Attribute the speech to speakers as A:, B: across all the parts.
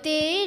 A: putih.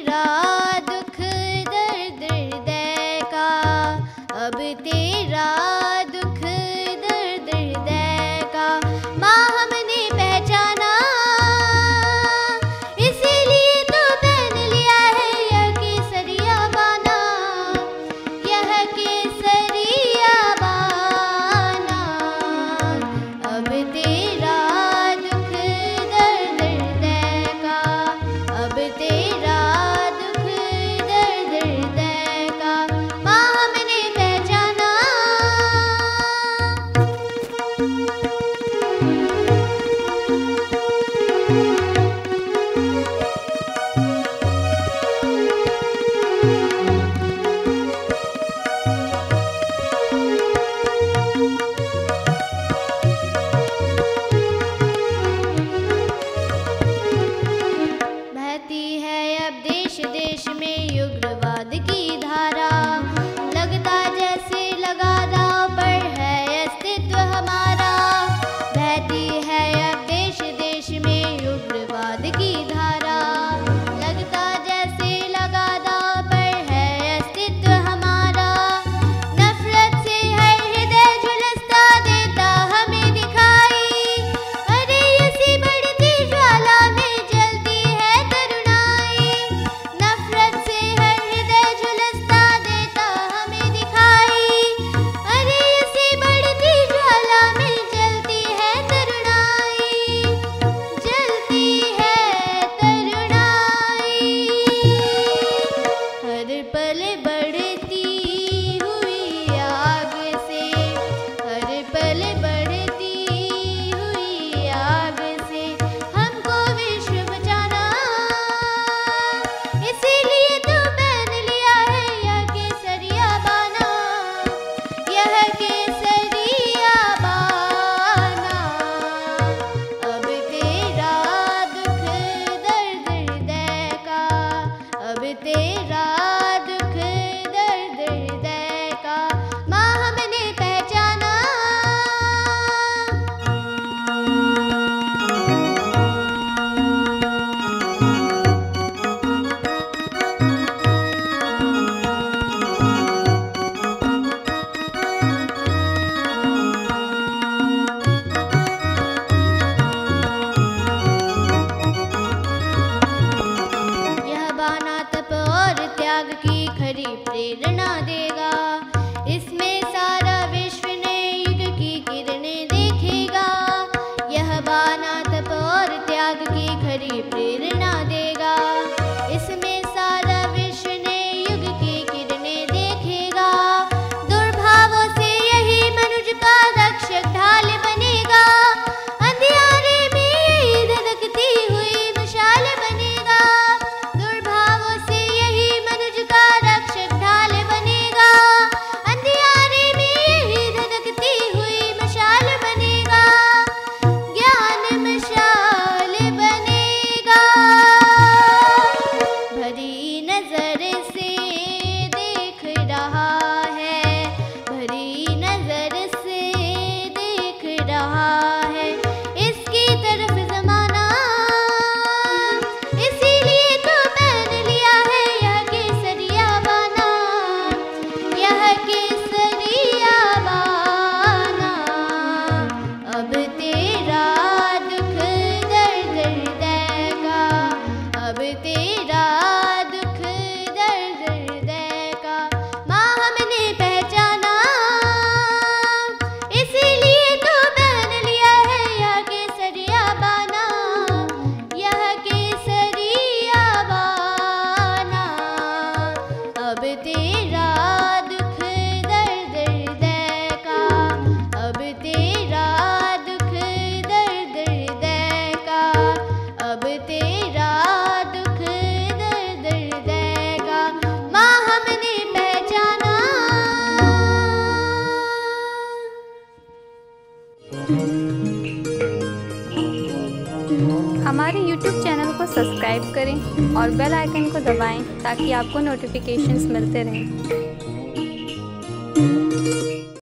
B: हमारे YouTube channel को subscribe करें और बेल आइकन को दबाएँ ताकि आपको नोटिफिकेशंस मिलते रहें।